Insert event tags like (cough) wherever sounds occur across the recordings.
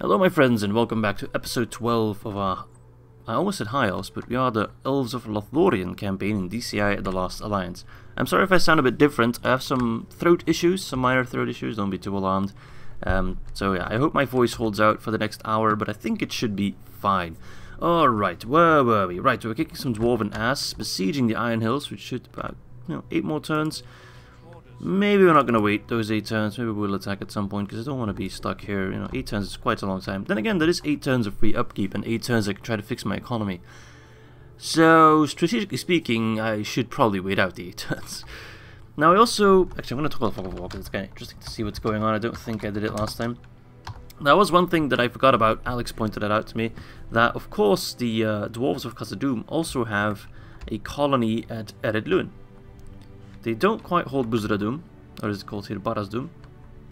Hello my friends and welcome back to episode 12 of our, I almost said High Elves, but we are the Elves of Lothlorien campaign in DCI at The Last Alliance. I'm sorry if I sound a bit different, I have some throat issues, some minor throat issues, don't be too alarmed. Um, so yeah, I hope my voice holds out for the next hour, but I think it should be fine. Alright, where were we? Right, we're kicking some Dwarven ass, besieging the Iron Hills, which should about, you know, 8 more turns. Maybe we're not going to wait those 8 turns, maybe we'll attack at some point, because I don't want to be stuck here, you know, 8 turns is quite a long time. Then again, there is 8 turns of free upkeep, and 8 turns I can try to fix my economy. So, strategically speaking, I should probably wait out the 8 (laughs) turns. Now I also, actually I'm going to talk about Fog of War, because it's kind of interesting to see what's going on, I don't think I did it last time. That was one thing that I forgot about, Alex pointed it out to me, that of course the uh, Dwarves of Khazad-dûm also have a colony at Ered Luin. They don't quite hold Buzradûm, or is it called here Barasdûm?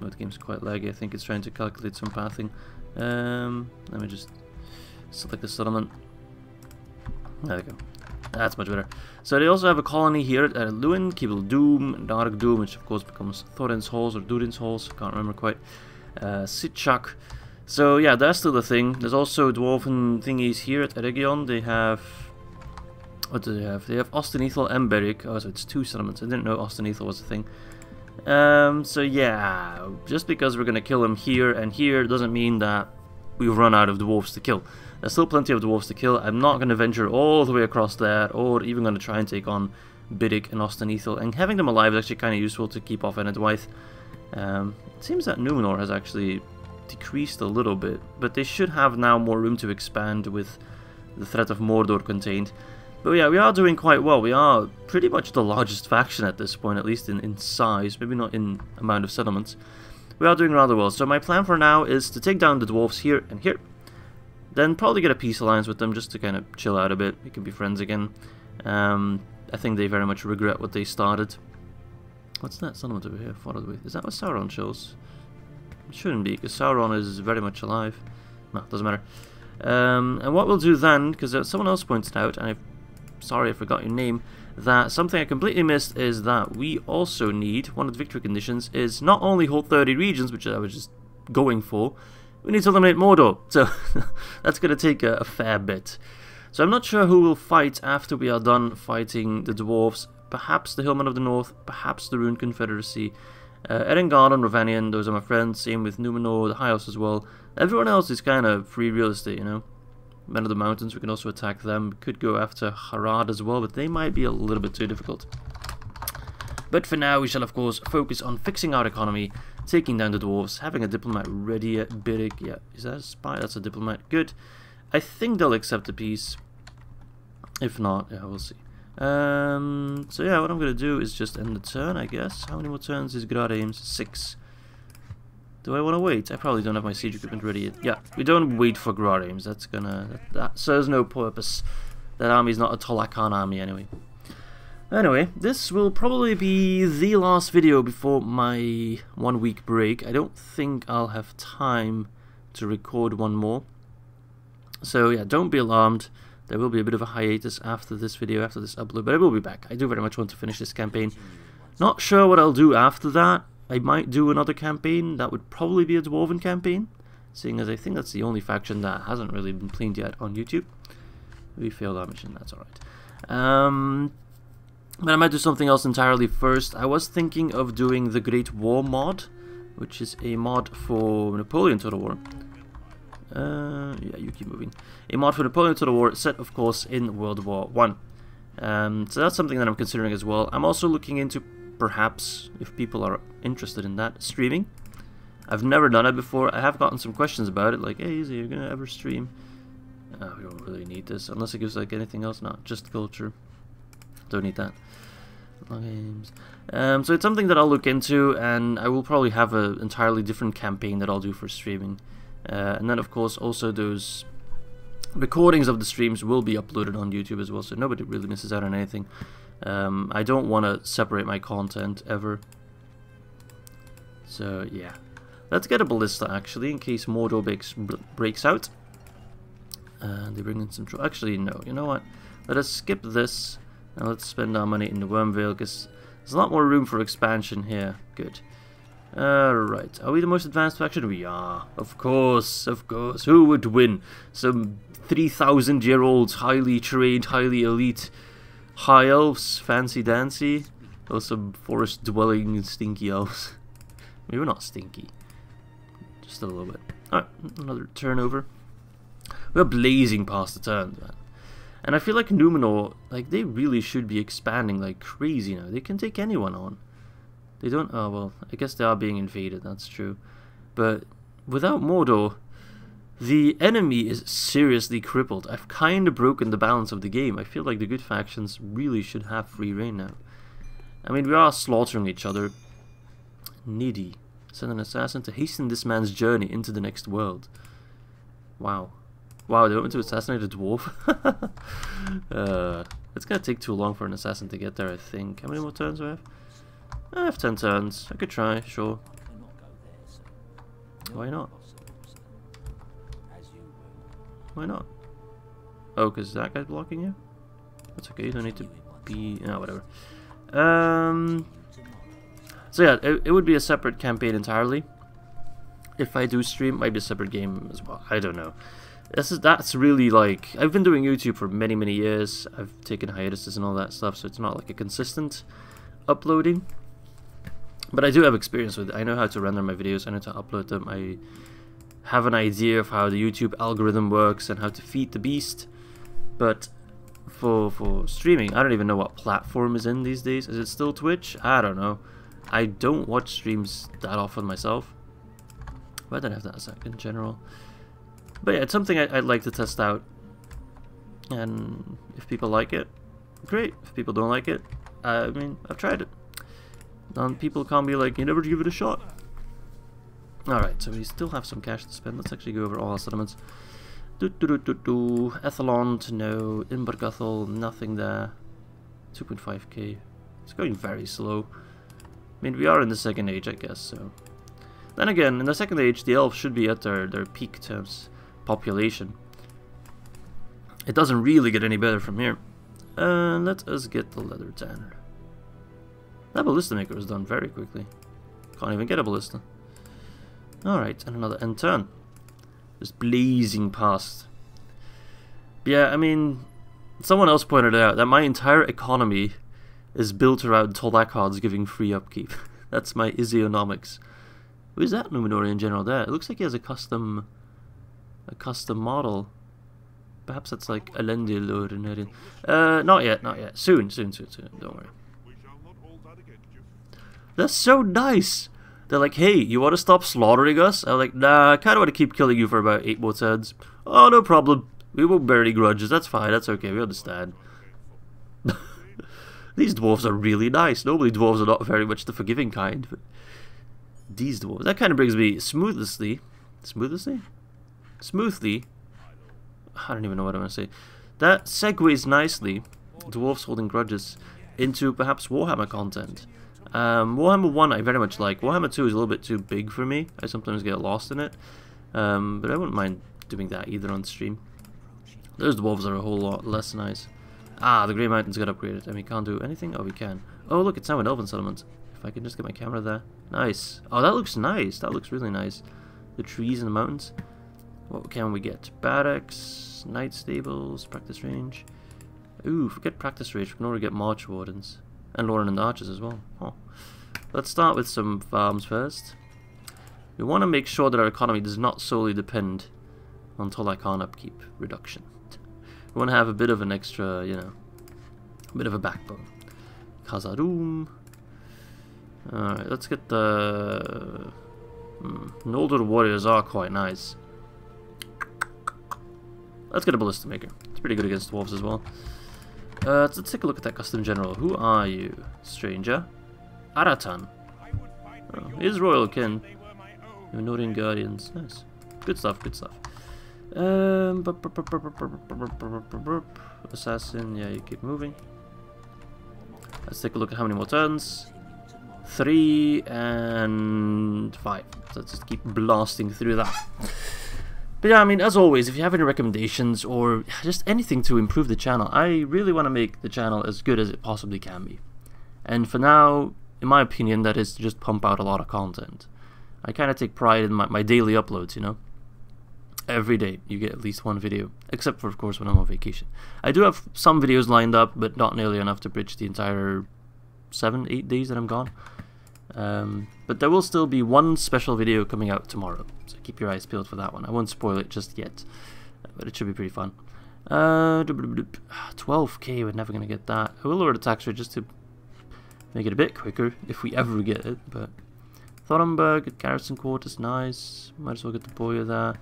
Oh, the game's quite laggy, I think it's trying to calculate some pathing. Um, let me just select the settlement. There we go. That's much better. So they also have a colony here at Luin, Kibble Doom, Dark Doom, which of course becomes Thorin's Halls or Durin's Halls, can't remember quite. Uh, Sitchak. So yeah, that's still the thing. There's also dwarven thingies here at Eregion. They have what do they have? They have Ost-in-Edhil and Beric. Oh, so it's two settlements. I didn't know Ost-in-Edhil was a thing. Um, so yeah, just because we're gonna kill them here and here doesn't mean that we've run out of dwarves to kill. There's still plenty of dwarves to kill. I'm not gonna venture all the way across there, or even gonna try and take on Beric and Ost-in-Edhil. And having them alive is actually kind of useful to keep off Enedwaith. Um, it seems that Numenor has actually decreased a little bit, but they should have now more room to expand with the threat of Mordor contained. But yeah, we are doing quite well. We are pretty much the largest faction at this point, at least in, in size, maybe not in amount of settlements. We are doing rather well. So my plan for now is to take down the dwarves here and here. Then probably get a peace alliance with them just to kind of chill out a bit. We can be friends again. Um, I think they very much regret what they started. What's that settlement over here followed with? Is that what Sauron shows? It shouldn't be, because Sauron is very much alive. No, doesn't matter. Um, and what we'll do then, because someone else pointed out, and I'm sorry I forgot your name, that something I completely missed is that we also need, one of the victory conditions, is not only hold 30 regions, which I was just going for, we need to eliminate Mordor. (laughs) So that's going to take a, a fair bit. So I'm not sure who will fight after we are done fighting the dwarves. Perhaps the Hillmen of the North, perhaps the Rhûn Confederacy. Uh, Erengard and Rhovanion, those are my friends. Same with Numenor, the High House as well. Everyone else is kind of free real estate, you know. Men of the Mountains, we can also attack them. Could go after Harad as well, but they might be a little bit too difficult. But for now, we shall of course focus on fixing our economy, taking down the dwarves, having a diplomat ready at Beric. Yeah, is that a spy? That's a diplomat. Good. I think they'll accept the peace. If not, yeah, we'll see. Um, so yeah, what I'm going to do is just end the turn, I guess. How many more turns is Grahaim's? Six. Do I want to wait? I probably don't have my siege equipment ready yet. Yeah, we don't wait for Grahaim's. That's gonna... That, that serves no purpose. That army's not a Tolakan army anyway. Anyway, this will probably be the last video before my one week break. I don't think I'll have time to record one more. So yeah, don't be alarmed. There will be a bit of a hiatus after this video, after this upload, but I will be back. I do very much want to finish this campaign. Not sure what I'll do after that. I might do another campaign. That would probably be a Dwarven campaign, seeing as I think that's the only faction that hasn't really been cleaned yet on YouTube. We failed our mission, that's alright. Um, but I might do something else entirely first. I was thinking of doing the Great War mod, which is a mod for Napoleon Total War. Uh, yeah, you keep moving. A mod for Napoleon Total War set, of course, in World War One. Um, so that's something that I'm considering as well. I'm also looking into perhaps, if people are interested in that, streaming. I've never done it before. I have gotten some questions about it, like, hey, is you gonna ever stream? Uh, we don't really need this, unless it gives like anything else. Not just culture. Don't need that. Games. Um, so it's something that I'll look into, and I will probably have an entirely different campaign that I'll do for streaming. Uh, and then, of course, also those recordings of the streams will be uploaded on YouTube as well, so nobody really misses out on anything. Um, I don't want to separate my content ever. So, yeah. Let's get a ballista, actually, in case Mordor breaks, breaks out. And they bring in some... Actually, no. You know what? Let us skip this, and let's spend our money in the Wormvale, because there's a lot more room for expansion here. Good. Alright, are we the most advanced faction? We are. Of course, of course. Who would win? Some 3,000 year olds, highly trained, highly elite high elves, fancy dancy, Those some forest dwelling stinky elves. (laughs) Maybe not stinky. Just a little bit. Alright, another turnover. We're blazing past the turns, man. And I feel like Numenor, like, they really should be expanding like crazy now. They can take anyone on. They don't, oh well, I guess they are being invaded, that's true. But without Mordor, the enemy is seriously crippled. I've kind of broken the balance of the game. I feel like the good factions really should have free reign now. I mean, we are slaughtering each other. Needy. Send an assassin to hasten this man's journey into the next world. Wow. Wow, they want to assassinate a dwarf? (laughs) uh, it's gonna take too long for an assassin to get there, I think. How many more turns do I have? I have 10 turns. I could try, sure. Why not? Why not? Oh, because that guy's blocking you? That's okay, you don't need to be... No, whatever. Um, so yeah, it, it would be a separate campaign entirely. If I do stream, it might be a separate game as well. I don't know. This is that's really like I've been doing YouTube for many many years. I've taken hiatuses and all that stuff, so it's not like a consistent uploading. But I do have experience with it. I know how to render my videos. I know how to upload them. I have an idea of how the YouTube algorithm works and how to feed the beast. But for for streaming, I don't even know what platform is in these days. Is it still Twitch? I don't know. I don't watch streams that often myself. But I don't have that in general. But yeah, it's something I, would like to test out. And if people like it, great. If people don't like it, I mean, I've tried it. Then people can't be like, you never give it a shot. Alright, so we still have some cash to spend. Let's actually go over all our settlements. Do do do do do. Edhellond, no. Invergothel, nothing there. 2.5k. It's going very slow. I mean, we are in the second age, I guess, so... Then again, in the second age, the elves should be at their, their peak terms population. It doesn't really get any better from here. Uh, let us get the leather tanner. That ballista maker is done very quickly. Can't even get a ballista. Alright, and another end turn. Just blazing past. Yeah, I mean, someone else pointed out that my entire economy is built around Tolakards giving free upkeep. (laughs) That's my Isionomics. Who is that Numenorean general there? It looks like he has a custom a custom model. Perhaps that's like Elendil or Renarian. Uh, not yet, not yet. Soon, soon, soon, soon. Don't worry. That's so nice! They're like, hey, you want to stop slaughtering us? I'm like, nah, I kind of want to keep killing you for about eight more turns. Oh, no problem. We won't bear any grudges. That's fine. That's okay. We understand. (laughs) these dwarves are really nice. Normally dwarves are not very much the forgiving kind, but these dwarves. That kind of brings me smoothly, smoothly, smoothly. I don't even know what I want to say. That segues nicely, dwarves holding grudges, into perhaps Warhammer content. Um, Warhammer 1 I very much like. Warhammer 2 is a little bit too big for me. I sometimes get lost in it. Um, but I wouldn't mind doing that either on stream. Those dwarves are a whole lot less nice. Ah, the Grey Mountains got upgraded and we can't do anything? Oh, we can. Oh, look, it's now an Elven settlement. If I can just get my camera there. Nice. Oh, that looks nice. That looks really nice. The trees and the mountains. What can we get? Barracks, Night Stables, Practice Range. Ooh, forget Practice Range. We can already get March Wardens. And Loren and the Archers as well. Oh. Let's start with some farms first. We want to make sure that our economy does not solely depend on Tolakan upkeep reduction. We want to have a bit of an extra, you know, a bit of a backbone. Khazad-dûm. Alright, let's get the... Hmm, Noldor warriors are quite nice. Let's get a ballista maker. It's pretty good against dwarves as well. Uh, let's, let's take a look at that custom general. Who are you, stranger? Aratan. Oh, his royal kin. Northern Guardians. Nice. Good stuff, good stuff. Um, assassin, yeah, you keep moving. Let's take a look at how many more turns. Three and five. So let's just keep blasting through that. But yeah, I mean, as always, if you have any recommendations or just anything to improve the channel, I really want to make the channel as good as it possibly can be. And for now, in my opinion, that is to just pump out a lot of content. I kind of take pride in my, my daily uploads, you know? Every day you get at least one video, except for, of course, when I'm on vacation. I do have some videos lined up, but not nearly enough to bridge the entire seven, eight days that I'm gone. Um, but there will still be one special video coming out tomorrow, so keep your eyes peeled for that one. I won't spoil it just yet, but it should be pretty fun. Uh, 12k, we're never going to get that. I will lower the tax rate just to make it a bit quicker, if we ever get it, but... Thornburg, Garrison Quarters, nice. Might as well get the Boya there.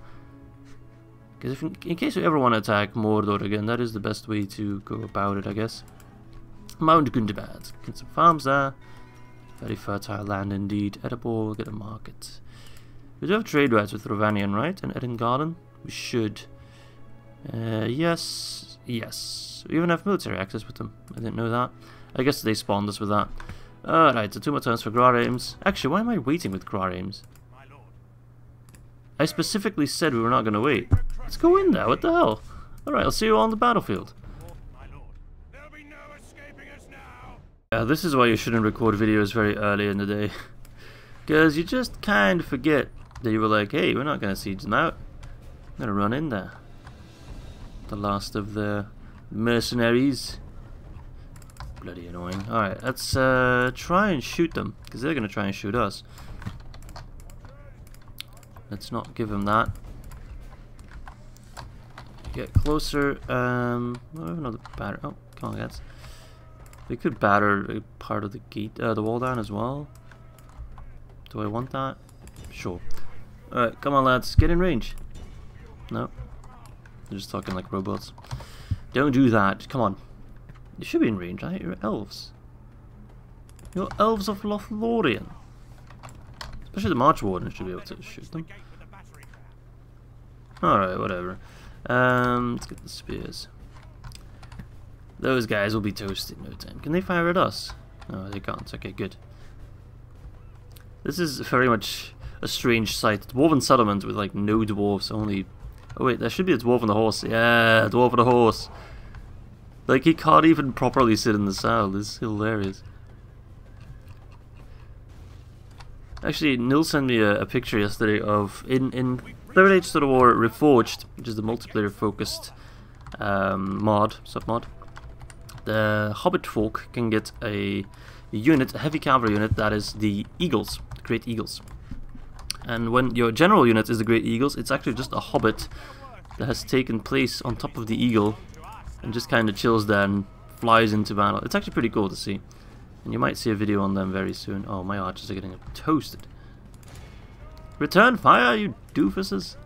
Because in, in, case we ever want to attack Mordor again, that is the best way to go about it, I guess. Mount Gundabad. Get some farms there. Very fertile land indeed. Edible, get a market. We do have trade rights with Rhovanion, right? And Eryn Galen? We should. Uh, yes. Yes. We even have military access with them. I didn't know that. I guess they spawned us with that. Alright, so two more turns for Grarames. Actually, why am I waiting with Grarames? I specifically said we were not going to wait. Let's go in there, what the hell? Alright, I'll see you on the battlefield. Yeah, this is why you shouldn't record videos very early in the day. (laughs) Because you just kind of forget that you were like, hey, we're not going to siege them out. I'm going to run in there. The last of the mercenaries. Bloody annoying. Alright, let's uh, try and shoot them. Because they're going to try and shoot us. Let's not give them that. Get closer. Um, have another batter. Oh, come on, guys. We could batter a part of the gate, uh, the wall down as well. Do I want that? Sure. Alright, come on lads, get in range. No. They're just talking like robots. Don't do that, come on. You should be in range, right? You're elves. You're elves of Lothlorien. Especially the March Warden should be able to shoot them. Alright, whatever. Um, let's get the spears. Those guys will be toasted no time. Can they fire at us? No, they can't. Okay, good. This is very much a strange sight. Dwarven settlement with like no dwarves, only... Oh wait, there should be a dwarf on the horse. Yeah, dwarf on the horse. Like he can't even properly sit in the saddle. This is hilarious. Actually, Nil sent me a, a picture yesterday of in in Third Age Total War Reforged, which is the multiplayer focused um, mod submod the Hobbit folk can get a unit, a heavy cavalry unit, that is the Eagles, Great Eagles. And when your general unit is the Great Eagles, it's actually just a Hobbit that has taken place on top of the Eagle and just kind of chills there and flies into battle. It's actually pretty cool to see. And you might see a video on them very soon. Oh, my archers are getting toasted. Return fire, you doofuses!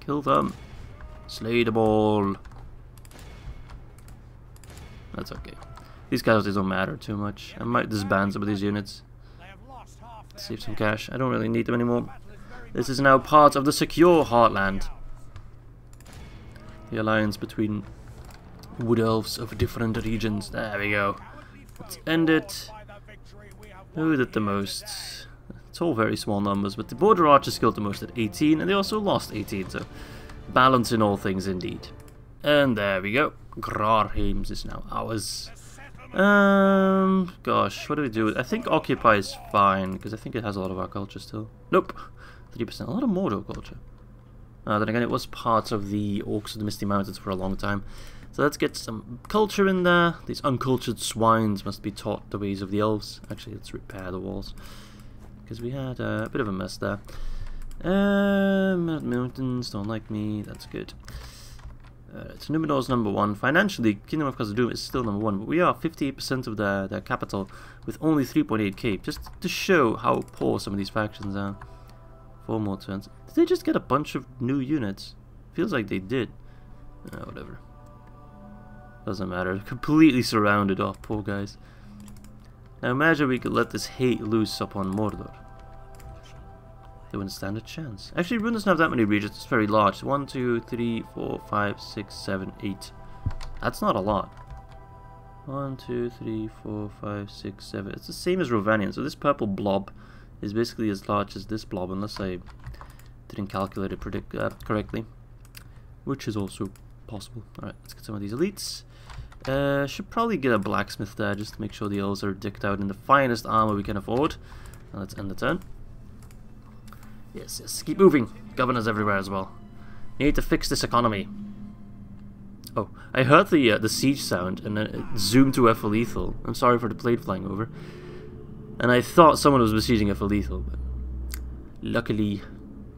Kill them. Slay them all. That's okay. These casualties don't matter too much. I might disband some of these units. Save some cash. I don't really need them anymore. This is now part of the secure Heartland. The alliance between wood elves of different regions. There we go. Let's end it. Who did the most? It's all very small numbers, but the border archers killed the most at 18, and they also lost 18, so balance in all things indeed. And there we go. Grarheims is now ours. Um, gosh, what do we do? I think Occupy is fine, because I think it has a lot of our culture still. Nope, 30%, a lot of Mordor culture. Uh, then again, it was part of the Orcs of the Misty Mountains for a long time. So let's get some culture in there. These uncultured swines must be taught the ways of the elves. Actually, let's repair the walls. Because we had uh, a bit of a mess there. Uh, mountains don't like me, that's good. Uh, so number one. Financially, Kingdom of Khazad-dûm is still number one, but we are 58% of their, their capital with only 3.8k, just to show how poor some of these factions are. Four more turns. Did they just get a bunch of new units? Feels like they did. Uh, whatever. Doesn't matter. (laughs) Completely surrounded off, poor guys. Now imagine we could let this hate loose upon Mordor. They wouldn't stand a chance. Actually, Rhûn doesn't have that many regions. It's very large. One, two, three, four, five, six, seven, eight. That's not a lot. One, two, three, four, five, six, seven. It's the same as Rhovanion. So this purple blob is basically as large as this blob, unless I didn't calculate it predict, uh, correctly. Which is also possible. Alright, let's get some of these elites. Uh, should probably get a blacksmith there just to make sure the elves are decked out in the finest armor we can afford. Let's end the turn. Yes, yes, keep moving. Governors everywhere as well. Need to fix this economy. Oh, I heard the uh, the siege sound and then it zoomed to F lethal. I'm sorry for the plate flying over. And I thought someone was besieging F lethal, but luckily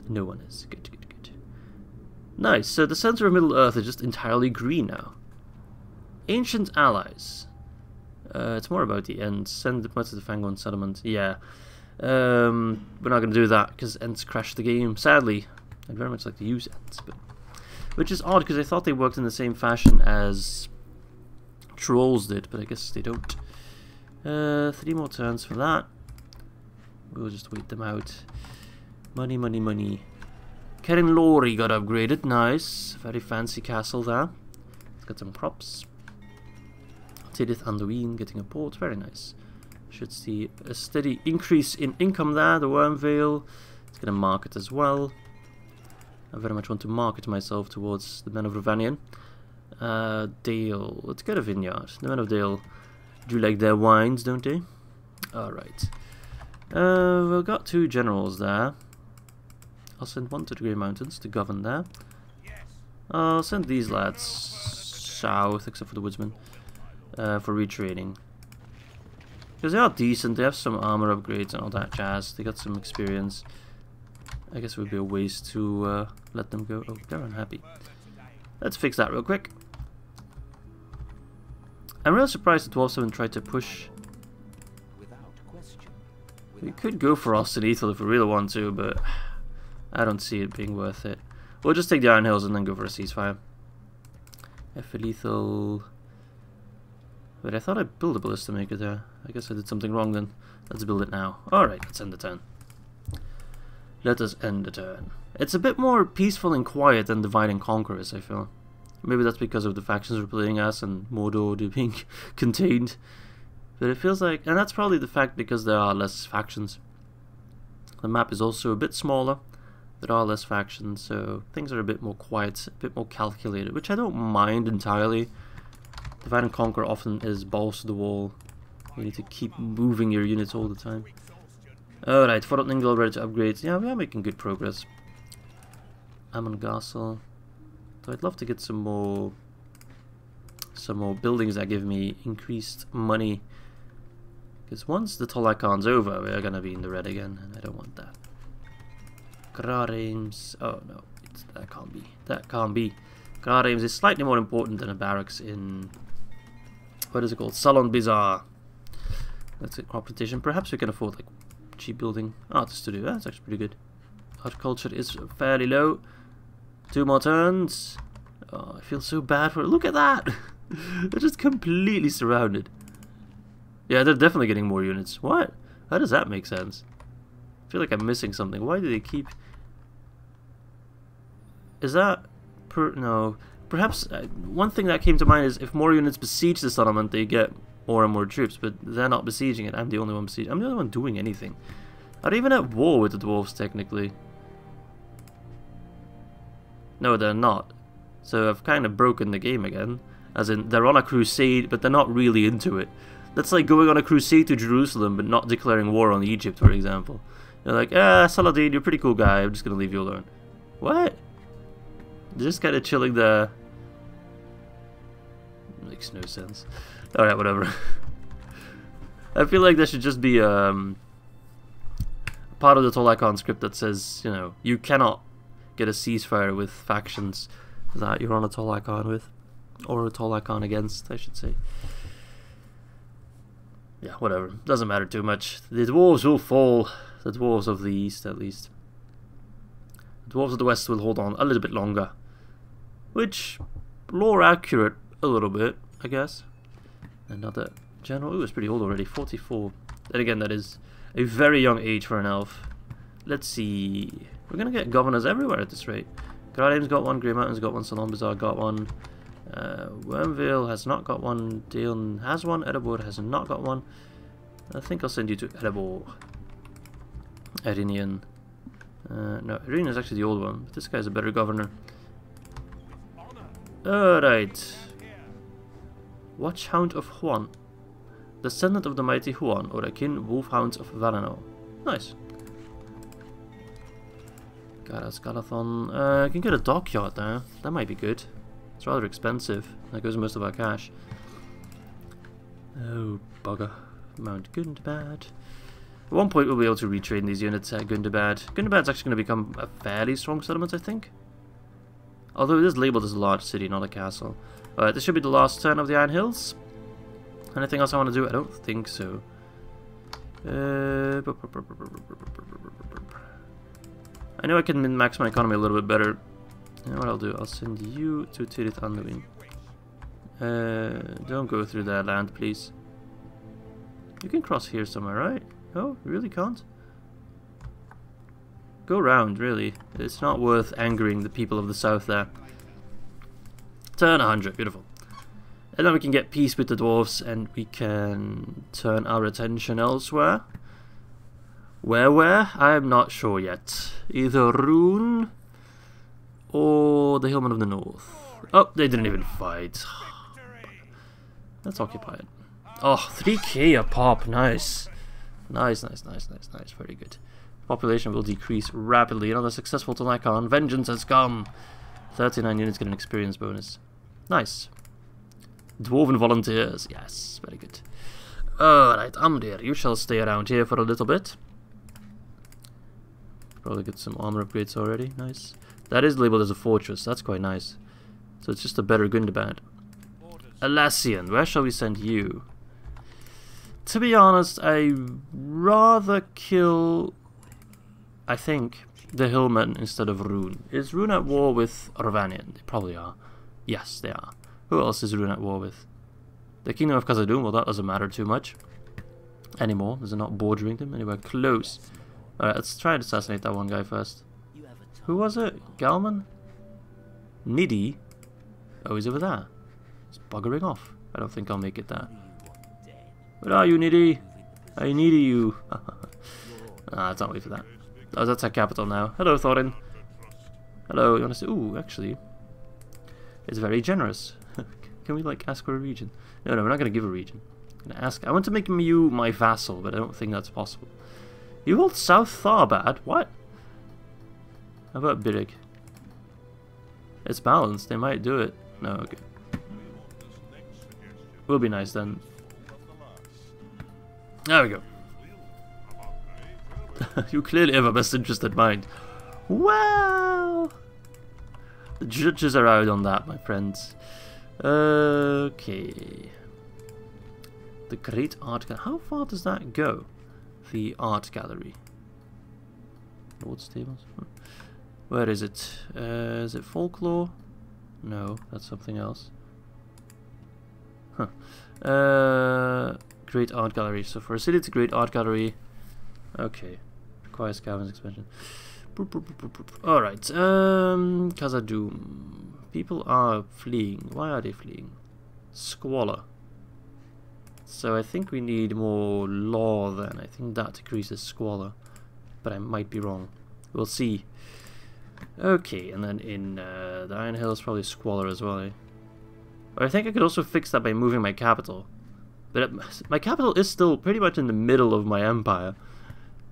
no one is. Good, good, good. Nice, so the center of Middle Earth is just entirely green now. Ancient allies. Uh, it's more about the end. Send the of the Fangorn settlement. Yeah. Um, we're not going to do that because Ents crashed the game. Sadly, I'd very much like to use Ents, but which is odd because I thought they worked in the same fashion as Trolls did, but I guess they don't. Uh, three more turns for that. We'll just wait them out. Money, money, money. Keren Lori got upgraded. Nice. Very fancy castle there. It's got some props. Tirith Anduin getting a port, very nice. Should see a steady increase in income there, the Wormvale. It's going to market as well. I very much want to market myself towards the Men of Rhovanion. Uh, Dale, let's get a vineyard. The Men of Dale do like their wines, don't they? Alright. Uh, we've got two generals there. I'll send one to the Grey Mountains to govern there. I'll send these lads south, except for the woodsman uh, for retraining. Because they are decent, they have some armor upgrades and all that jazz, they got some experience. I guess it would be a waste to uh, let them go. Oh, they're unhappy. Let's fix that real quick. I'm really surprised that Dwarves haven't tried to push. We could go for Ost-in-Edhil if we really want to, but I don't see it being worth it. We'll just take the Iron Hills and then go for a ceasefire. F lethal. Wait, I thought I built a ballista maker there. I guess I did something wrong then. Let's build it now. Alright, let's end the turn. Let us end the turn. It's a bit more peaceful and quiet than Divide and Conquerors, I feel. Maybe that's because of the factions we're playing as and Mordor (laughs) being contained. But it feels like... And that's probably the fact because there are less factions. The map is also a bit smaller. There are less factions, so things are a bit more quiet, a bit more calculated, which I don't mind entirely. Divide and Conquer often is balls to the wall. You need to keep moving your units all the time. Alright, Fort Ningle ready to upgrade. Yeah, we are making good progress. Amon Gasol. So I'd love to get some more some more buildings that give me increased money. Because once the Tolakan's over, we're gonna be in the red again, and I don't want that. Grarems. Oh no, that can't be. That can't be. Grarems is slightly more important than a barracks in what is it called? Salon That's a competition. Perhaps we can afford like cheap building artists to do. That's actually pretty good. Horticulture is fairly low. Two more turns. Oh, I feel so bad for it. Look at that! (laughs) they're just completely surrounded. Yeah, they're definitely getting more units. What? How does that make sense? I feel like I'm missing something. Why do they keep... Is that... Per... No. Perhaps uh, one thing that came to mind is if more units besiege the settlement, they get more and more troops, but they're not besieging it. I'm the only one besieging. I'm the only one doing anything. Are they even at war with the dwarves, technically? No, they're not. So I've kind of broken the game again. As in, they're on a crusade, but they're not really into it. That's like going on a crusade to Jerusalem, but not declaring war on Egypt, for example. They're like, ah, Saladin, you're a pretty cool guy, I'm just gonna leave you alone. What? Just kind of chilling there. Makes no sense. Alright, whatever. I feel like there should just be um, part of the Tolakan script that says, you know, you cannot get a ceasefire with factions that you're on a Tolakan with. Or a Tolakan against, I should say. Yeah, whatever. Doesn't matter too much. The dwarves will fall. The dwarves of the east, at least. The dwarves of the west will hold on a little bit longer. Which, lore accurate a little bit, I guess. Another general. Ooh, it's pretty old already. 44. And again, that is a very young age for an elf. Let's see. We're going to get governors everywhere at this rate. Gradheim's got one, Grey Mountain's got one, Salon Bazaar got one. Uh, Wormvale has not got one, Dale has one, Erebor has not got one. I think I'll send you to Erebor. Erinian. Uh, no, Erinian is actually the old one, but this guy's a better governor. Alright. Watchhound of Huan. Descendant of the mighty Huan, or akin Wolfhounds of Valinor. Nice. Caras Galadhon. Uh, I can get a dockyard there. That might be good. It's rather expensive. That goes most of our cash. Oh, bugger. Mount Gundabad. At one point we'll be able to retrain these units at Gundabad. Gundabad's actually going to become a fairly strong settlement, I think. Although it is labelled as a large city, not a castle. Alright, this should be the last turn of the Iron Hills. Anything else I want to do? I don't think so. Uh, I know I can min-max my economy a little bit better. You know what I'll do? I'll send you to Tirith Anduin. Uh, don't go through that land, please. You can cross here somewhere, right? Oh, you really can't? Go round, really. It's not worth angering the people of the south there. Turn 100, beautiful. And then we can get peace with the dwarves and we can turn our attention elsewhere. Where, where? I'm not sure yet. Either Rhûn or the Hillmen of the North. Oh, they didn't even fight. (sighs) Let's occupy it. Oh, 3k a pop, nice. Nice, nice, nice, nice, nice, very good. Population will decrease rapidly. Another successful Tonakon. Vengeance has come. 39 units get an experience bonus. Nice. Dwarven volunteers. Yes, very good. Alright, Amdir, you shall stay around here for a little bit. Probably get some armor upgrades already. Nice. That is labeled as a fortress. That's quite nice. So it's just a better Gundabad. Alassian, where shall we send you? To be honest, I rather kill, I think, the Hillmen instead of Rhûn. Is Rhûn at war with Rhovanion? They probably are. Yes, they are. Who else is Rhûn at war with? The Kingdom of Khazad-dûm, well that doesn't matter too much anymore. They're not bordering them anywhere close. Alright, let's try and assassinate that one guy first. Who was it? Galman? Niddy? Oh, he's over there. He's buggering off. I don't think I'll make it there. Where are you, Niddy? I need you. (laughs) ah, let's not wait for that. Oh, that's our capital now. Hello, Thorin. Hello, you want to see? Ooh, actually. It's very generous. (laughs) Can we, like, ask for a region? No, no, we're not to give a region. I'm gonna ask. I want to make you my vassal, but I don't think that's possible. You hold South Tharbad? What? How about Birig? It's balanced. They might do it. No, okay. Will be nice then. There we go. (laughs) you clearly have a best interest in mind. Well, the judges are out on that, my friends. Okay. The Great Art Gallery. How far does that go? The Art Gallery. Lord's Tables? Hmm. Where is it? Uh, is it folklore? No, that's something else. Huh. Uh, great art gallery. So for a city, it's a great art gallery. Okay. Requires Gavin's expansion. Alright. Um. People are fleeing. Why are they fleeing? Squalor. So I think we need more law then. I think that decreases squalor. But I might be wrong. We'll see. Okay, and then in uh, the Iron Hills, probably Squalor as well. Eh? I think I could also fix that by moving my capital. But it, my capital is still pretty much in the middle of my empire.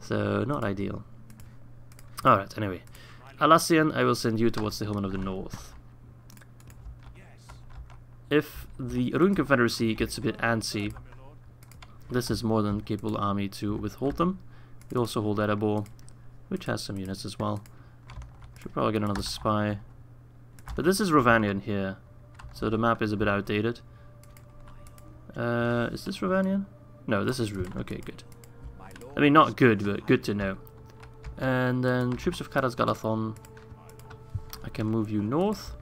So, not ideal. Alright, anyway. Alassian, I will send you towards the Hillmen of the North. If the Rhûn Confederacy gets a bit antsy, this is more than capable army to withhold them. We also hold Erebor, which has some units as well. Should probably get another spy. But this is Rhovanion here, so the map is a bit outdated. Uh, is this Rhovanion? No, this is Rune. Okay, good. I mean, not good, but good to know. And then troops of Caras Galadhon. I can move you north.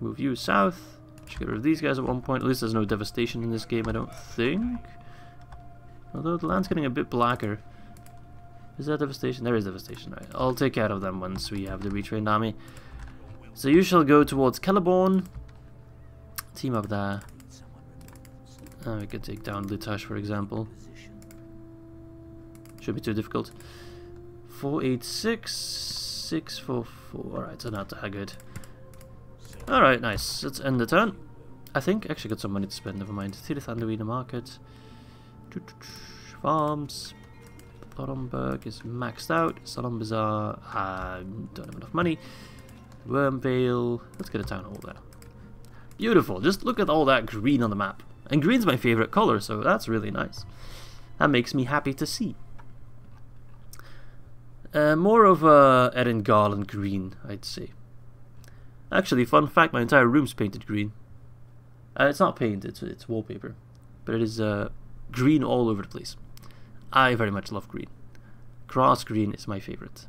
Move you south. Should get rid of these guys at one point. At least there's no devastation in this game, I don't think. Although the land's getting a bit blacker. Is that devastation? There is devastation, right. I'll take care of them once we have the retrained army. So you shall go towards Celeborn. Team up there. Uh, we could take down Litash, for example. Should be too difficult. 486, 644. Alright, so not that good. Alright, nice. Let's end the turn. I think actually got some money to spend, never mind. Tirith Anduina Market. Farms. Thoromberg is maxed out. Salon Bazaar, I uh, don't have enough money. Wormvale, let's get a town hall there. Beautiful, just look at all that green on the map. And green's my favourite colour, so that's really nice. That makes me happy to see. Uh, more of a Eryn Galen green, I'd say. Actually, fun fact, my entire room's painted green. Uh, it's not paint, it's, it's wallpaper. But it is uh, green all over the place. I very much love green. Grass green is my favourite.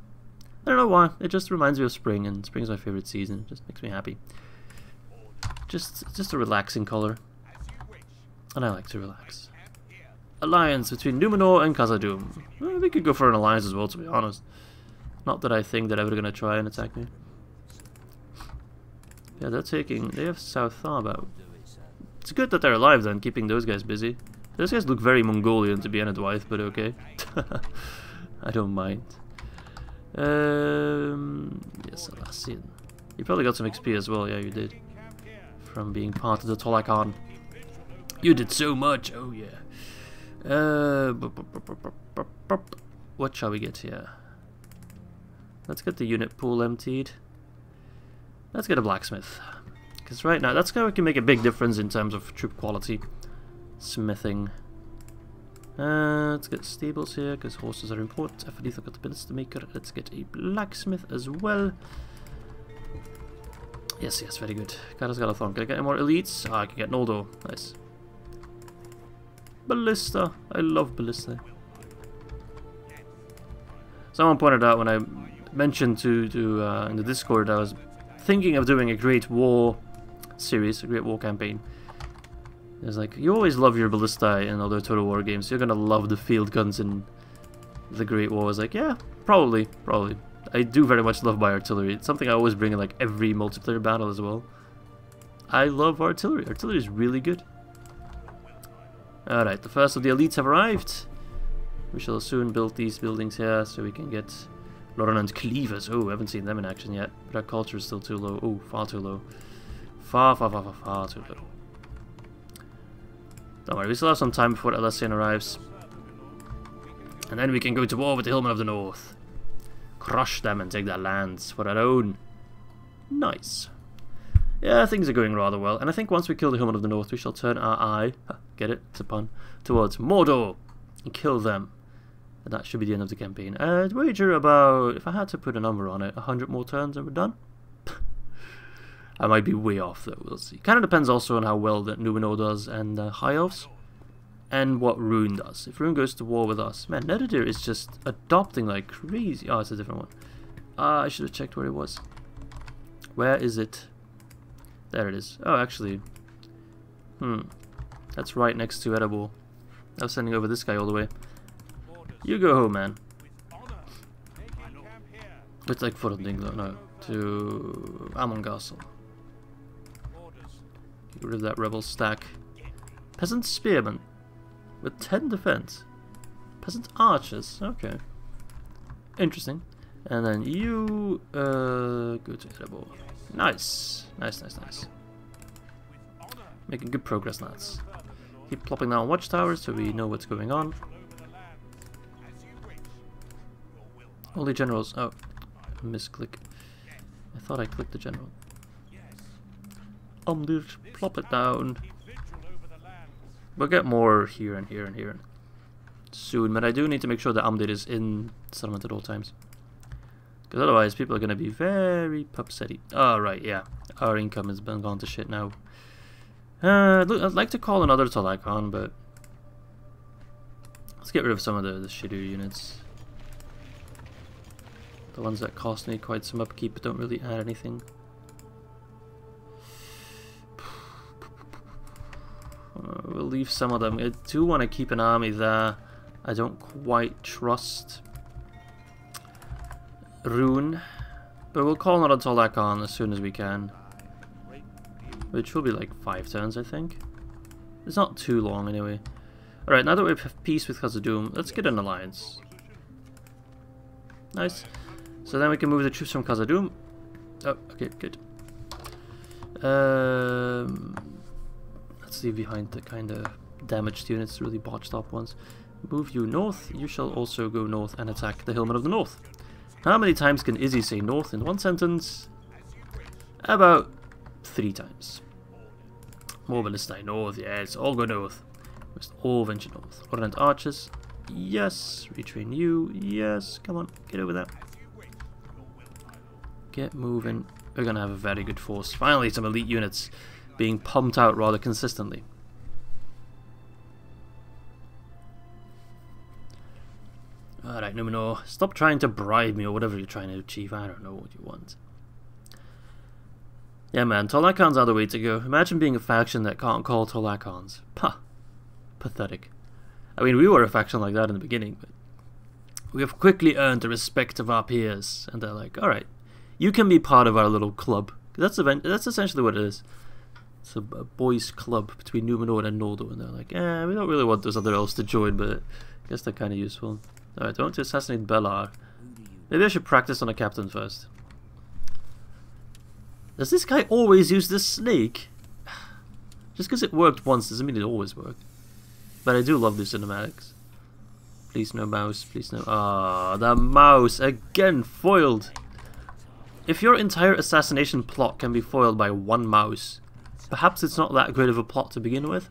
I don't know why, it just reminds me of spring, and spring's my favourite season. It just makes me happy. Just, just a relaxing colour. And I like to relax. Alliance between Numenor and Khazad-dûm. We could go for an alliance as well, to be honest. Not that I think they're ever going to try and attack me. Yeah, they're taking... They have South Tharbad. It's good that they're alive then, keeping those guys busy. Those guys look very Mongolian to be Enedwaith, but okay. (laughs) I don't mind. Um, yes, Alassian. You probably got some XP as well, yeah you did. From being part of the Tolakan. You did so much, oh yeah. Uh, what shall we get here? Let's get the unit pool emptied. Let's get a blacksmith. Because right now, that's we can make a big difference in terms of troop quality. Smithing. Uh, let's get stables here, because horses are important. I've got the ballista maker. Let's get a blacksmith as well. Yes, yes, very good. Kara's got a thorn. Can I get any more elites? Ah, I can get Noldo. Nice. Ballista. I love ballista. Someone pointed out when I mentioned to, to uh, in the Discord I was thinking of doing a Great War series, a Great War campaign. It's like, you always love your ballista in other Total War games. You're gonna love the field guns in the Great War. I was like, yeah, probably, probably. I do very much love my artillery. It's something I always bring in like every multiplayer battle as well. I love artillery. Artillery is really good. Alright, the first of the elites have arrived. We shall soon build these buildings here so we can get Loran and Cleavers. Oh, haven't seen them in action yet. But our culture is still too low. Oh, far too low. Far, far, far, far, far too low. Don't worry, we still have some time before Alessian arrives. And then we can go to war with the Hillmen of the North. Crush them and take their lands for our own. Nice. Yeah, things are going rather well. And I think once we kill the Hillmen of the North, we shall turn our eye, get it, it's a pun, towards Mordor and kill them. And that should be the end of the campaign. I'd wager about, if I had to put a number on it, 100 more turns and we're done. (laughs) I might be way off though, we'll see. Kind of depends also on how well that Numenor does and uh, High Elves. And what Rhûn does. If Rhûn goes to war with us, man, Netadir is just adopting like crazy. Oh, it's a different one. Uh, I should have checked where it was. Where is it? There it is. Oh, actually. Hmm. That's right next to edible. I was sending over this guy all the way. You go home, man. It's like for Fordinglo, no. To Amon Castle. Get rid of that rebel stack. Peasant spearmen. With 10 defense. Peasant archers. Okay. Interesting. And then you uh, go to Erebor. Nice. Nice, nice, nice. Making good progress, lads. Keep plopping down watchtowers so we know what's going on. Holy generals. Oh, misclick. I thought I clicked the general. Um, just plop it down. We'll get more here and here and here soon, but I do need to make sure that Amdir is in settlement at all times. Because otherwise, people are going to be very upsetty. Oh, right, yeah. Our income has been gone to shit now. Uh, I'd like to call another Tolakan, but... Let's get rid of some of the, the shittier units. The ones that cost me quite some upkeep but don't really add anything. Uh, we'll leave some of them. I do want to keep an army there. I don't quite trust Rhûn. But we'll call another Tolakan as soon as we can. Which will be like five turns, I think. It's not too long anyway. Alright, now that we have peace with Khazad-dûm, let's get an alliance. Nice. So then we can move the troops from Khazad-dûm. Oh, okay, good. Um, let's leave behind the kind of damaged units, really botched up ones. Move you north. You shall also go north and attack the Hillmen of the North. How many times can Izzy say north in one sentence? About three times. More Ballista north, yes, all go north. Must all venture north. Ornament archers, yes. Retrain you, yes. Come on, get over there. Get moving. We're gonna have a very good force. Finally, some elite units being pumped out rather consistently. Alright, Numenor, stop trying to bribe me or whatever you're trying to achieve. I don't know what you want. Yeah, man, Tolakans are the way to go. Imagine being a faction that can't call Tolakans. Pah. Pathetic. I mean, we were a faction like that in the beginning, but we have quickly earned the respect of our peers. And they're like, alright, you can be part of our little club. That's event. That's essentially what it is. It's a, a boys' club between Numenor and Noldor, and they're like, eh, we don't really want those other elves to join, but I guess they're kind of useful. Alright, I want to assassinate Belar. Maybe I should practice on a captain first. Does this guy always use this snake? Just because it worked once doesn't mean it always worked. But I do love the cinematics. Please no mouse, please no... Ah, the mouse! Again, foiled! If your entire assassination plot can be foiled by one mouse, perhaps it's not that great of a plot to begin with.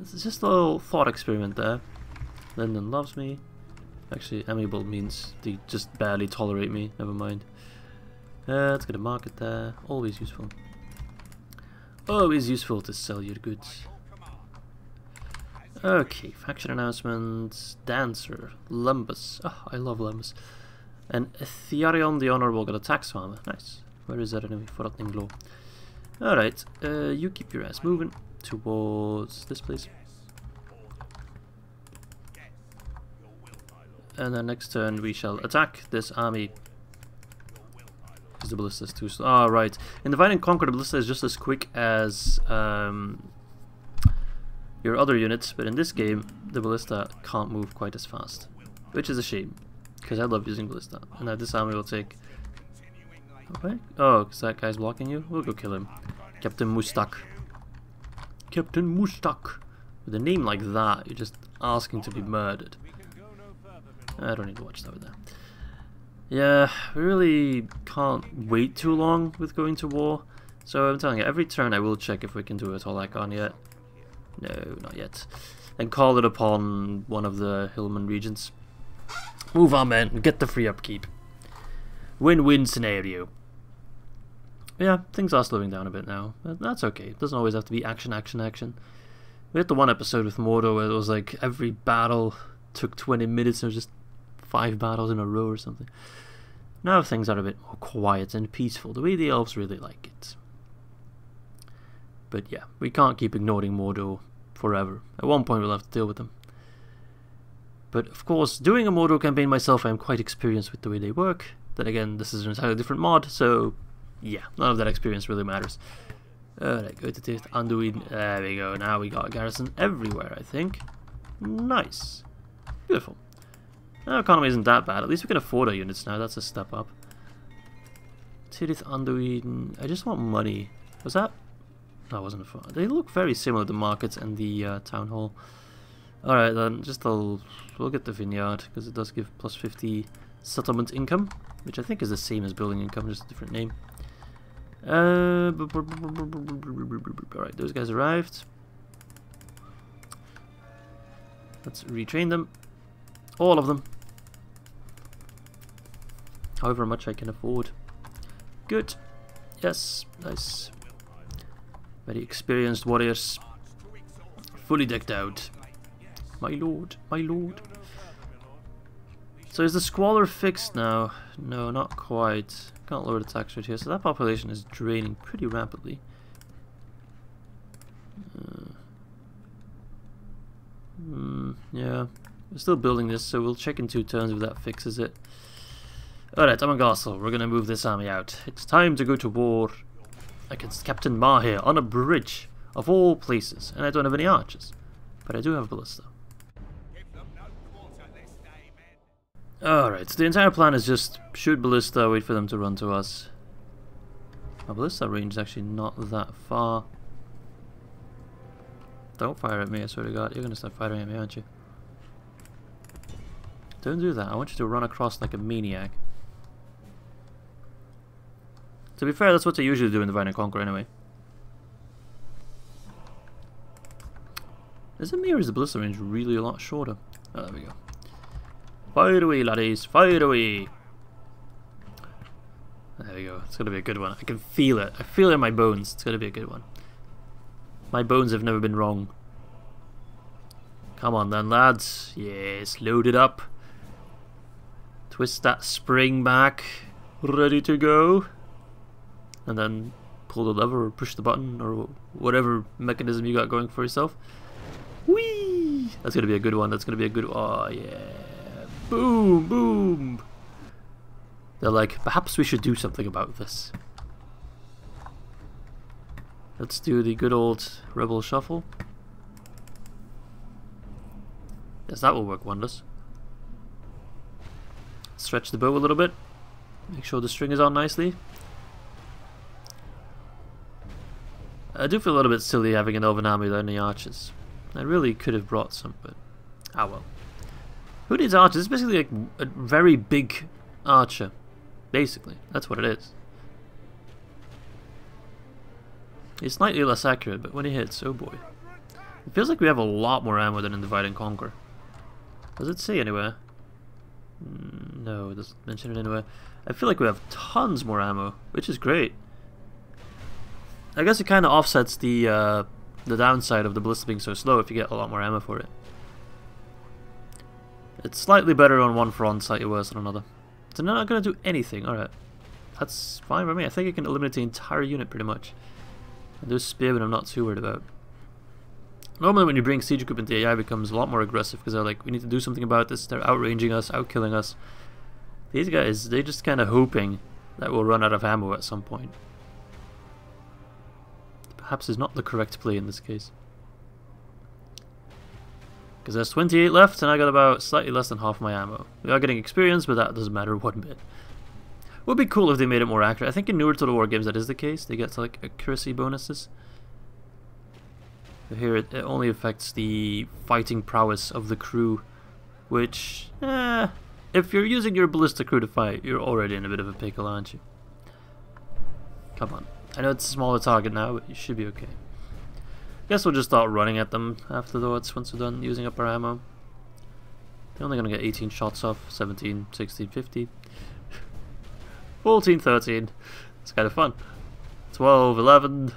It's just a little thought experiment there. Lindon loves me. Actually, amiable means they just barely tolerate me. Never mind. Uh, let's get a market there. Always useful. Always useful to sell your goods. Okay, faction announcements. Dancer. Lumbus. Oh, I love Lumbus. And Therion the Honorable got a tax farmer. Nice. Where is that enemy? Forotning Glow. Alright, uh, you keep your ass moving towards this place. And then next turn we shall attack this army. Because the ballista is too slow. Ah, right. In Divide and Conquer, the ballista is just as quick as um, your other units, but in this game, the ballista can't move quite as fast. Which is a shame. Because I love using ballista. And now this army will take... Okay. Oh, because that guy's blocking you? We'll go kill him. Captain Mustak. Captain Mustak. With a name like that, you're just asking to be murdered. I don't need to watch that with that. Yeah, we really can't wait too long with going to war. So I'm telling you, every turn I will check if we can do it all on yet. No, not yet. And call it upon one of the Hillman regions. Move on, man, get the free upkeep. Win-win scenario. Yeah, things are slowing down a bit now. But that's okay. It doesn't always have to be action, action, action. We had the one episode with Mordor where it was like every battle took 20 minutes and it was just five battles in a row or something. Now things are a bit more quiet and peaceful, the way the elves really like it. But yeah, we can't keep ignoring Mordor forever. At one point we'll have to deal with them. But of course, doing a Mordor campaign myself, I'm quite experienced with the way they work. Then again, this is an entirely different mod, so yeah, none of that experience really matters. Alright, go to Tirith Anduin. There we go. Now we got a garrison everywhere, I think. Nice. Beautiful. Our economy isn't that bad. At least we can afford our units now. That's a step up. Tirith Anduin. I just want money. Was that? That wasn't a fun. They look very similar, the markets and the uh, town hall. Alright then, just I'll, we'll get the vineyard, because it does give plus 50 settlement income, which I think is the same as building income, just a different name. Uh, Alright, those guys arrived. Let's retrain them. All of them. However much I can afford. Good. Yes, nice. Very experienced warriors. Fully decked out. My lord, my lord. So is the squalor fixed now? No, not quite. Can't lower the tax rate here, so that population is draining pretty rapidly. Uh, mm, yeah, we're still building this, so we'll check in two turns if that fixes it. Alright, I'm a Amagasl, we're gonna move this army out. It's time to go to war against Captain Mahir on a bridge, of all places, and I don't have any archers. But I do have ballista. Alright, so the entire plan is just shoot ballista, wait for them to run to us. My ballista range is actually not that far. Don't fire at me, I swear to god. You're gonna start firing at me, aren't you? Don't do that. I want you to run across like a maniac. To be fair, that's what they usually do in Divide and Conquer anyway. Is it me or is the ballista range really a lot shorter? Oh, there we go. Fire away, laddies! Fire away! There we go. It's gonna be a good one. I can feel it. I feel it in my bones. It's gonna be a good one. My bones have never been wrong. Come on then, lads. Yes, load it up. Twist that spring back. Ready to go. And then pull the lever or push the button or whatever mechanism you got going for yourself. Whee! That's gonna be a good one. That's gonna be a good. Oh yeah! Boom! Boom! They're like, perhaps we should do something about this. Let's do the good old rebel shuffle. Yes, that will work wonders. Stretch the bow a little bit. Make sure the string is on nicely. I do feel a little bit silly having an elven army without any archers. I really could have brought some, but ah well. Who needs archers? It's basically like a very big archer. Basically, that's what it is. He's slightly less accurate, but when he hits, oh boy. It feels like we have a lot more ammo than in Divide and Conquer. Does it say anywhere? Mm, no, it doesn't mention it anywhere. I feel like we have tons more ammo, which is great. I guess it kind of offsets the uh, the downside of the ballista being so slow if you get a lot more ammo for it. It's slightly better on one front, slightly worse on another. So they're not going to do anything, alright. That's fine by me. I think I can eliminate the entire unit pretty much. And those spearmen I'm not too worried about. Normally when you bring Siege Group into AI it becomes a lot more aggressive because they're like, we need to do something about this, they're outranging us, outkilling us. These guys, they're just kind of hoping that we'll run out of ammo at some point perhaps is not the correct play in this case. Because there's 28 left and I got about slightly less than half my ammo. We are getting experience, but that doesn't matter (laughs) one bit. Would be cool if they made it more accurate. I think in newer Total War games that is the case. They get like accuracy bonuses. But here it, it only affects the fighting prowess of the crew, which, eh, if you're using your ballista crew to fight, you're already in a bit of a pickle, aren't you? Come on. I know it's a smaller target now, but you should be okay. Guess we'll just start running at them afterwards once we're done using up our ammo. They're only going to get 18 shots off, 17, 16, 50, (laughs) 14, 13. It's kind of fun. 12, 11,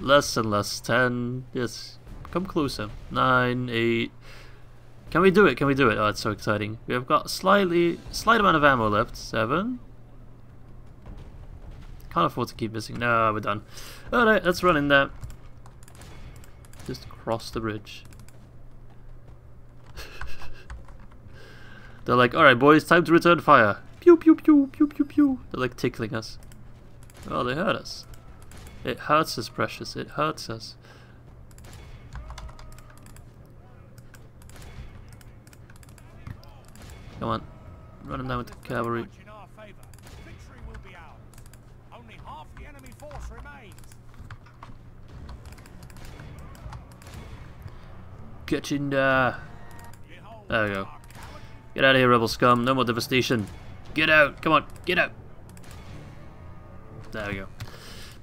less and less, 10, yes, come closer, 9, 8, can we do it, can we do it? Oh, it's so exciting. We have got slightly, slight amount of ammo left, 7, can't afford to keep missing. No, we're done. Alright, let's run in there. Just cross the bridge. (laughs) They're like, alright boys, time to return fire. Pew pew pew pew pew pew. They're like tickling us. Oh, they hurt us. It hurts us, precious. It hurts us. Come on. Run them down with the cavalry. Get in there. There we go. Get out of here, rebel scum. No more devastation. Get out. Come on. Get out. There we go.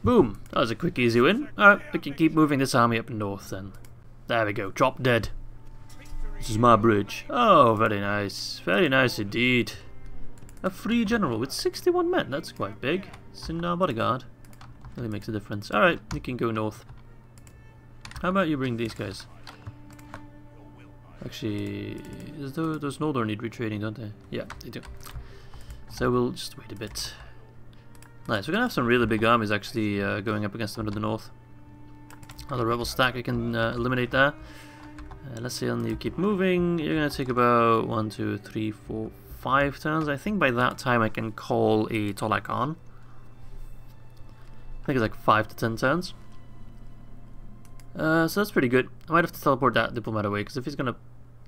Boom. That was a quick, easy win. Alright, we can keep moving this army up north then. There we go. Drop dead. This is my bridge. Oh, very nice. Very nice indeed. A free general with 61 men. That's quite big. It's in our bodyguard. Really makes a difference. Alright, we can go north. How about you bring these guys? Actually, is there, those Noldor need retraining, don't they? Yeah, they do. So we'll just wait a bit. Nice, we're gonna have some really big armies actually uh, going up against them to the north. Another rebel stack I can uh, eliminate there. Uh, let's see, and you keep moving. You're gonna take about one, two, three, four, five turns. I think by that time I can call a Tolak on. I think it's like five to ten turns. Uh, so that's pretty good. I might have to teleport that diplomat away because if he's gonna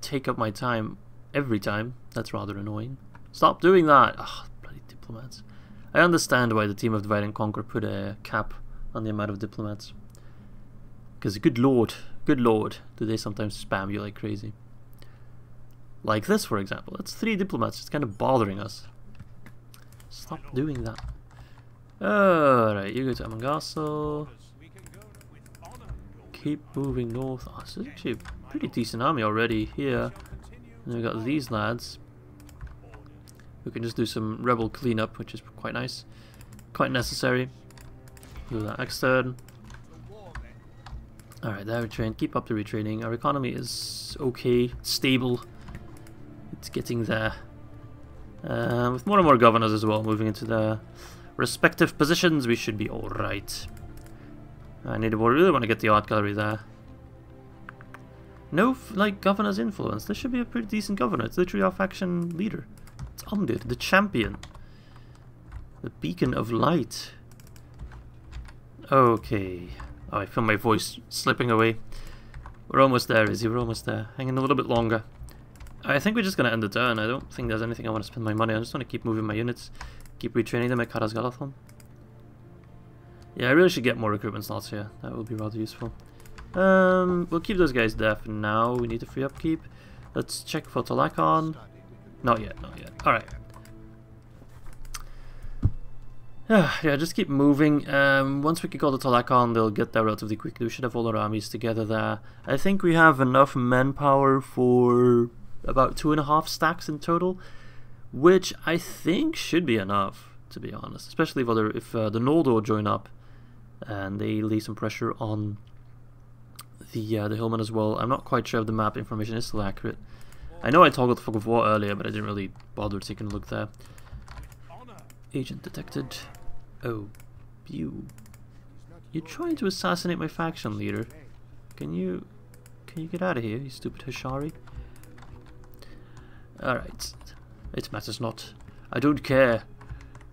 take up my time every time. That's rather annoying. Stop doing that! Ugh, bloody diplomats. I understand why the team of Divide and Conquer put a cap on the amount of diplomats. Because good lord, good lord, do they sometimes spam you like crazy. Like this, for example. That's three diplomats. It's kind of bothering us. Stop doing that. Alright, you go to Amangaso. Keep moving north. Oh, this is actually a pretty decent army already here. And we got these lads. We can just do some rebel cleanup, which is quite nice. Quite necessary. Do that next turn. Alright, they're retrained. Keep up the retraining. Our economy is okay, stable. It's getting there. Uh, with more and more governors as well moving into their respective positions, we should be alright. I need to really want to get the art gallery there. No, like, governor's influence. This should be a pretty decent governor. It's literally our faction leader. It's Umdir, the champion. The beacon of light. Okay. Oh, I feel my voice slipping away. We're almost there, Izzy. We're almost there. Hanging a little bit longer. I think we're just going to end the turn. I don't think there's anything I want to spend my money on. I just want to keep moving my units. Keep retraining them at Caras Galadhon. Yeah, I really should get more recruitment slots here. That would be rather useful. Um, we'll keep those guys there for now. We need to free upkeep. Let's check for Tolakon. Not yet, not yet. Alright. (sighs) yeah, just keep moving. Um, once we kick all the Tolakon, they'll get there relatively quickly. We should have all our armies together there. I think we have enough manpower for about two and a half stacks in total, which I think should be enough, to be honest. Especially if, other, if uh, the Noldor join up and they lay some pressure on the uh, the Hillman as well. I'm not quite sure if the map information is still accurate. I know I toggled the Fog of War earlier, but I didn't really bother taking a look there. Agent detected. Oh, you. You're trying to assassinate my faction leader. Can you... Can you get out of here, you stupid Hashari? Alright. It matters not. I don't care.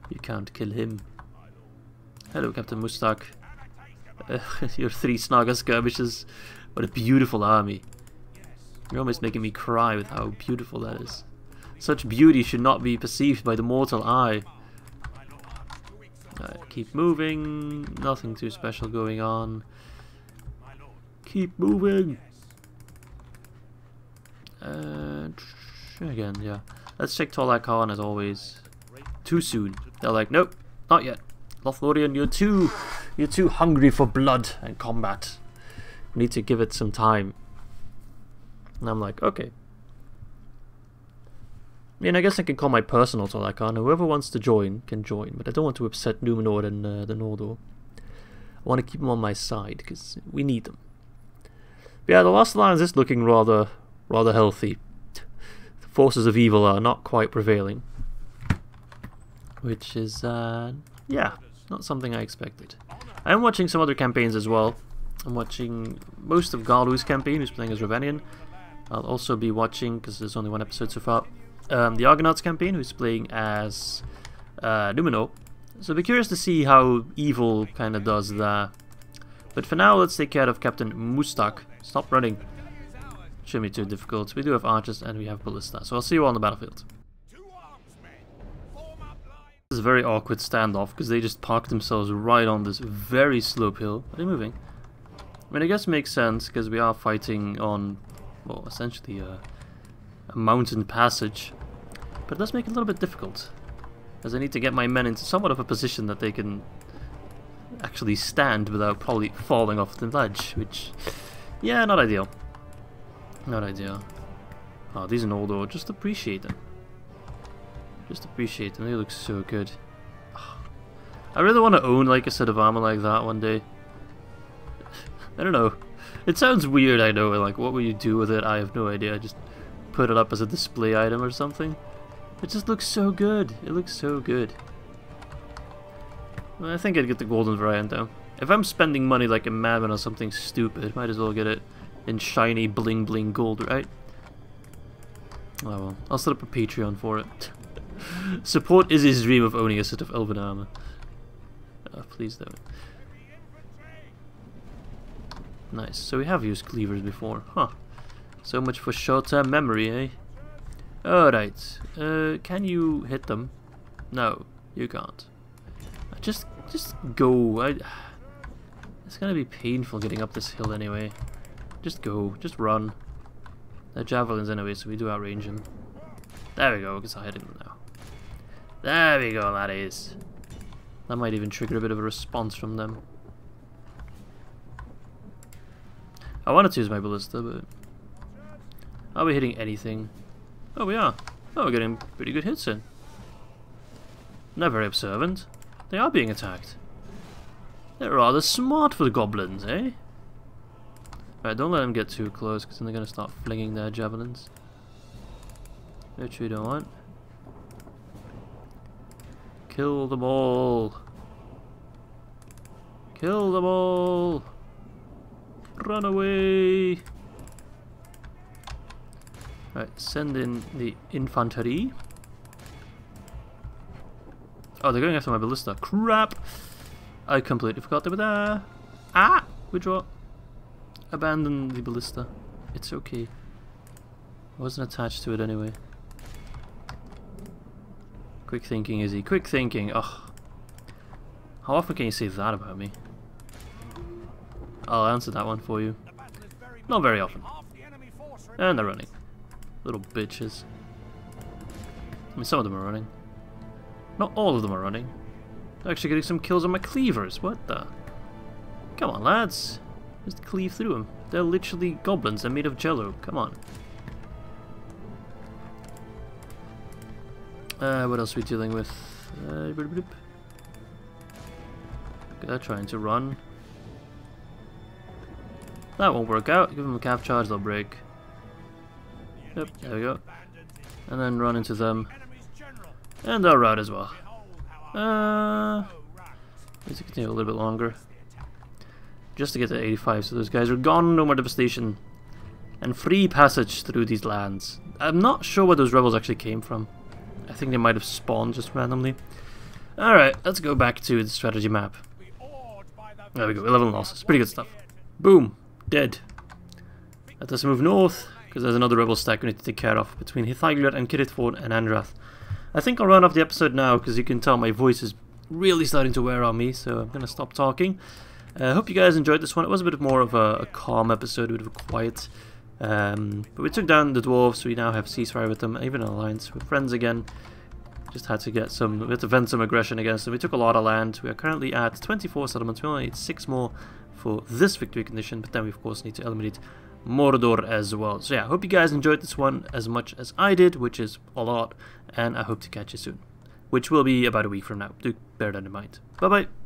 You can't kill him. Hello, Captain Mustak. Uh, (laughs) your three Snaga skirmishers. What a beautiful army. You're almost making me cry with how beautiful that is. Such beauty should not be perceived by the mortal eye. Keep moving. Nothing too special going on. Keep moving. Uh, again, yeah. Let's check Khan as always. Too soon. They're like, nope, not yet. Lothlorien, you're too, you're too hungry for blood and combat. We need to give it some time. And I'm like, okay. I mean, I guess I can call my personal Tolakan. Whoever wants to join can join, but I don't want to upset Numenor and uh, the Noldor. I want to keep them on my side because we need them. But yeah, the Last Alliance is looking rather, rather healthy. Forces of evil are not quite prevailing, which is, uh, yeah, not something I expected. I am watching some other campaigns as well. I'm watching most of Galu's campaign, who's playing as Rhovanion. I'll also be watching, because there's only one episode so far, um, the Argonauts campaign, who's playing as uh, Numenor. So be curious to see how evil kind of does that. But for now, let's take care of Captain Mustak. Stop running. Shouldn't be too difficult. We do have archers and we have ballista. So I'll see you on the battlefield. This is a very awkward standoff because they just parked themselves right on this very slope hill. Are they moving? I mean, I guess it makes sense because we are fighting on, well, essentially a, a mountain passage. But it does make it a little bit difficult. As I need to get my men into somewhat of a position that they can actually stand without probably falling off the ledge, which, yeah, not ideal. Not ideal. Oh, these are Noldor, just appreciate them. Just appreciate them, they look so good. Ah. I really want to own like a set of armor like that one day. (laughs) I don't know. It sounds weird, I know, like what will you do with it? I have no idea. I just put it up as a display item or something. It just looks so good. It looks so good. I think I'd get the golden variant though. If I'm spending money like a madman on something stupid, might as well get it in shiny bling bling gold, right? Oh well, I'll set up a Patreon for it. (laughs) Support is his dream of owning a set of elven armor. Oh, please don't. Nice. So we have used cleavers before. Huh. So much for short-term memory, eh? Alright. Uh, can you hit them? No, you can't. Just, just go. I, (sighs) it's gonna be painful getting up this hill anyway. Just go. Just run. They're javelins anyway, so we do outrange them. There we go, because I hit him now. There we go, laddies. That might even trigger a bit of a response from them. I wanted to use my ballista, but... Are we hitting anything? Oh, we are. Oh, we're getting pretty good hits in. Not very observant. They are being attacked. They're rather smart for the goblins, eh? Alright, don't let them get too close, because then they're going to start flinging their javelins. Which we don't want. Kill them all. Kill them all. Run away. Right, send in the infantry. Oh, they're going after my ballista. Crap! I completely forgot they were there. Ah! Withdraw. Abandon the ballista. It's okay. I wasn't attached to it anyway. Quick thinking, Izzy. Quick thinking. Ugh. How often can you say that about me? I'll answer that one for you. Not very often. And they're running. Little bitches. I mean, some of them are running. Not all of them are running. They're actually getting some kills on my cleavers. What the? Come on, lads. Just cleave through them. They're literally goblins. They're made of jello. Come on. Uh, what else are we dealing with? Uh, they're trying to run. That won't work out. Give them a calf charge, they'll break. Yep, there we go. And then run into them. And they'll rout as well. Uh, to continue a little bit longer. Just to get to 85, so those guys are gone, no more devastation. And free passage through these lands. I'm not sure where those rebels actually came from. I think they might have spawned just randomly. Alright, let's go back to the strategy map. There we go, 11 losses. Pretty good stuff. Boom. Dead. Let us move north, because there's another rebel stack we need to take care of between Hithaglir and Kiritford and Andrath. I think I'll run off the episode now, because you can tell my voice is really starting to wear on me, so I'm going to stop talking. I uh, hope you guys enjoyed this one. It was a bit more of a, a calm episode, a bit of a quiet. Um, but we took down the dwarves, we now have ceasefire with them, even an alliance. We're friends again. Just had to get some, we had to vent some aggression against them. We took a lot of land. We are currently at 24 settlements. We only need 6 more for this victory condition, but then we of course need to eliminate Mordor as well. So yeah, I hope you guys enjoyed this one as much as I did, which is a lot, and I hope to catch you soon. Which will be about a week from now. Do bear that in mind. Bye bye.